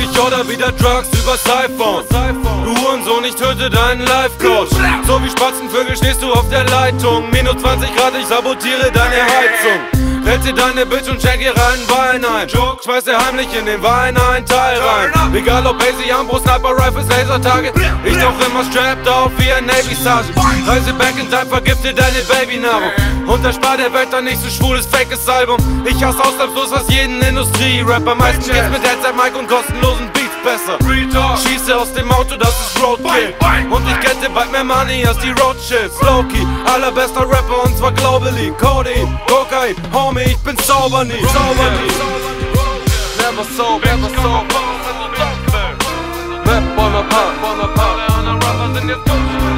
Ich order wieder Drugs übers iPhone. Du Hurensohn, ich töte deinen Life-Coach. So wie Spatzenvögel stehst du auf der Leitung. Minus 20 Grad, ich sabotiere deine Heizung. Hält dir deine Bitch und schenk ihr rein Wein ein. Joke, schmeiß dir heimlich in den Wein ein Teil rein. Egal ob Hazy, Ambro, Sniper, Rifles, Lasertage. Ich doch immer strapped auf wie ein Navy Sergeant. Reise back in time, vergib dir deine Babynahrung. Und erspar der Welt dann nicht so schwules, fakes Album. Ich hasse ausnahmslos fast jeden Industrie-Rapper. Meistens geht's mit Headset, Mic und kostenlosen Beats besser. Schieße aus dem Auto, das ist Roadkill. Und ich kette bald mehr Money als die Rothschilds. Lowkey, allerbester Rapper und zwar globally. Cody, Kokain, Homie, ich bin sauber nie. Sauber nie. Never so, never so. Rap. Alle anderen Rapper sind jetzt tot.